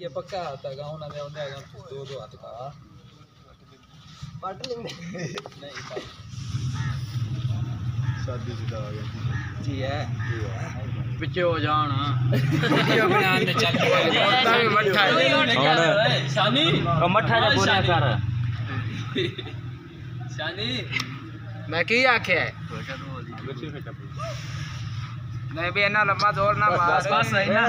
ये पक्का आता गाँव ना में उन्हें अगर दो दो हाथ का। पट नहीं। शादी शुदा आ गया। जी है। पिछे हो जान। वीडियो बनाने चल कुत्ता भी मट्ठा है। शानी। मट्ठा जा पूरा कर शानी। मैं की आखे है? नहीं भी इतना लंबा ज़ोर ना मार बस बस सही ना हाँ